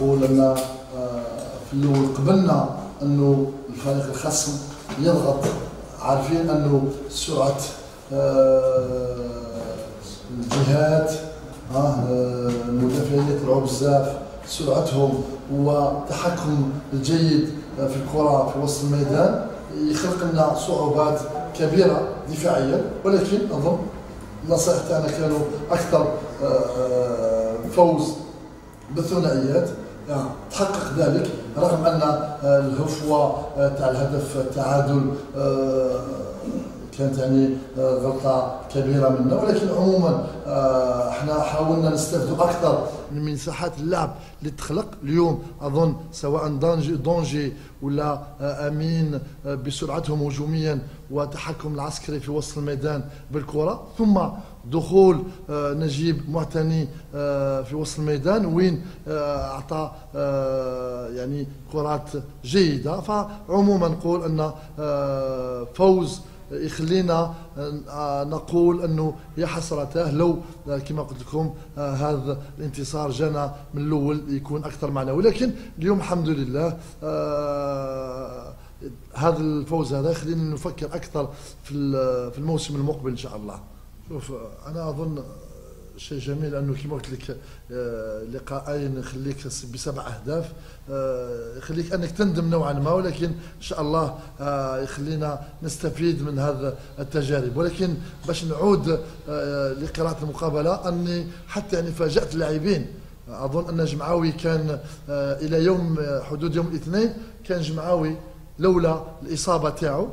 أقول أن آه، في الأول قبلنا أنه الفريق الخصم يضغط عارفين أنه سرعة آه، الجهات المدافعين يطلعوا بزاف سرعتهم والتحكم الجيد في الكرة في وسط الميدان يخلق لنا صعوبات كبيرة دفاعيا. ولكن أظن النصائح تاعنا كانوا أكثر فوز بالثنائيات. تحقق ذلك رغم أن الهفوة تاع الهدف التعادل كانت يعني غلطة كبيرة منا ولكن عموما إحنا حاولنا نستفدوا أكثر من مساحات اللعب اللي تخلق اليوم. أظن سواء دونجي, دونجي ولا آمين بسرعتهم هجوميا وتحكم العسكري في وسط الميدان بالكرة. ثم دخول نجيب معتني في وسط الميدان وين أعطى يعني كرات جيدة. فعموما نقول أن فوز يخلينا آه، نقول أنه يا حسرته لو آه، كما قلت لكم آه، هذا الانتصار جانا من الأول يكون أكثر معنا ولكن اليوم الحمد لله هذا الفوز هذا يخلينا نفكر أكثر في في الموسم المقبل إن شاء الله. شوف أنا أظن شيء جميل أنه كما قلت لك آه، لقاءين يخليك بسبع أهداف آه، يخليك أنك تندم نوعا ما ولكن إن شاء الله آه، يخلينا نستفيد من هذا التجارب. ولكن باش نعود لقراءة المقابلة أني حتى يعني فاجأت اللاعبين. أظن أن جمعاوي كان إلى يوم حدود يوم الاثنين كان جمعاوي لولا الإصابة تاعو.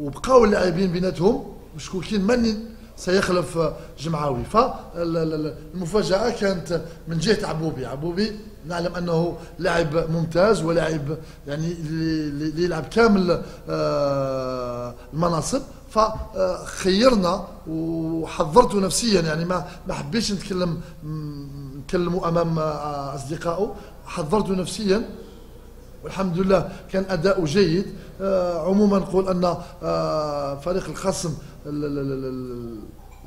وبقاو اللاعبين بيناتهم مشكوكين من سيخلف جمعاوي فالمفاجأة كانت من جهة عبوبي. عبوبي نعلم أنه لاعب ممتاز ولاعب يعني اللي يلعب كامل آه، المناصب. فخيرنا وحضرته نفسيا يعني ما ما حبيتش نتكلم نكلمه أمام آه، أصدقائه. حضرته نفسيا. والحمد لله كان اداؤه جيد. آه، عموما نقول أن فريق الخصم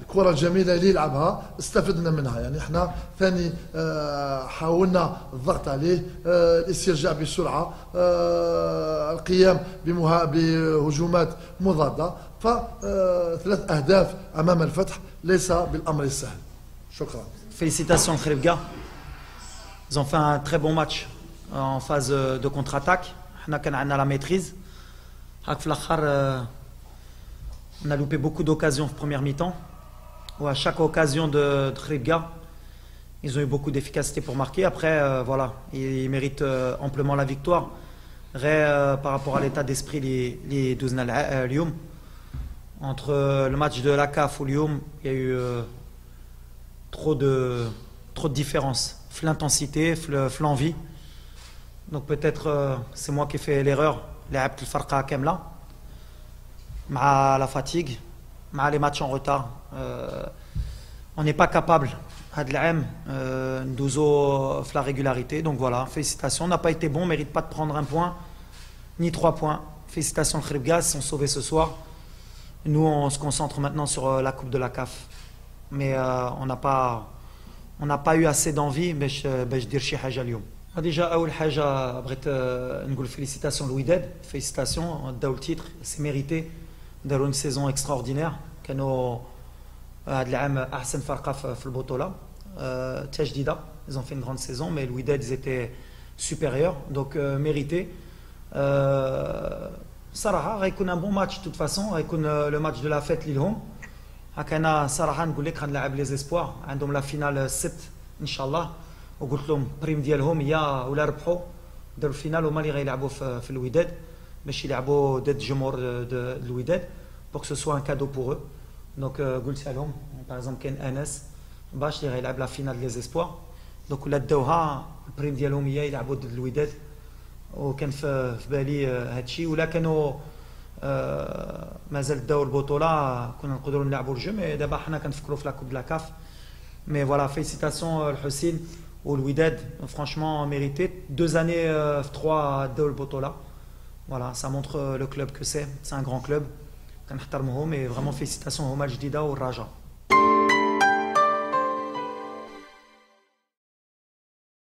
الكرة الجميلة اللي يلعبها استفدنا منها. يعني إحنا ثاني آه، حاولنا الضغط عليه آه، الاسترجاع بسرعة آه، القيام بهجومات مضادة. فثلاث أهداف أمام الفتح ليس بالأمر السهل. شكرا. Félicitations Khribga. Ils ont fait un très bon match. En phase de contre-attaque. On a la maîtrise. On a loupé beaucoup d'occasions en première mi-temps. Où à chaque occasion de Tribga, ils ont eu beaucoup d'efficacité pour marquer. Après, euh, voilà, ils, méritent euh, amplement la victoire. Euh, par rapport à l'état d'esprit, les, les 12 Lyoum. Entre le match de la CAF ou Lyoum, il y a eu trop de, trop de différences. L'intensité, l'envie. Donc peut-être c'est moi qui ai fait l'erreur. Les Farqa là la fatigue, les matchs en retard. Euh, on n'est pas capable euh, de la régularité. Donc voilà, félicitations. On n'a pas été bon, on mérite pas de prendre un point, ni trois points. Félicitations Khribgas, sont sauvés ce soir. Nous, on se concentre maintenant sur euh, la Coupe de la CAF. Mais on n'a pas, eu assez d'envie, mais je Hajalioum. Déjà, أول حاجة بغيت نقول félicitations Louis félicitations, داو titre, c'est mérité. داروا une saison extraordinaire. كانوا هذا العام احسن فرقه في البطوله تا جديده ils ont fait une grande saison mais الوداد ils étaient supérieurs donc mérité. صراحة غيكون un bon match toute façon غيكون le match de la fête ليهم هكا أنا صراحة نقول لك غنلعب les espoirs عندهم la finale السبت ان شاء الله وقلت لهم prime ديالهم يا ولا ربحوا. داروا ال finale هما اللي غيلعبوا في الوداد. باش يلعبوا ضد جمهور الوداد. Que ce soit un cadeau pour eux. Donc قلت لهم par exemple كاين أنس باش اللي غيلعب la finale les espoirs donc ولا داوها ال prime ديالهم هي يلعبوا ضد الوداد. وكان في بالي هادشي. ولا كانوا مازال داو البطولة كنا نقدروا نلعبوا الجو. mais دابا حنا كنفكروا في la coupe la CAF mais voilà félicitations الحسين. au Wydad, franchement mérité. Deux années, euh, trois ans داو البطولة. Voilà, ça montre euh, le club que c'est. C'est un grand club. Et vraiment mm. félicitations au match d'Ida au Raja.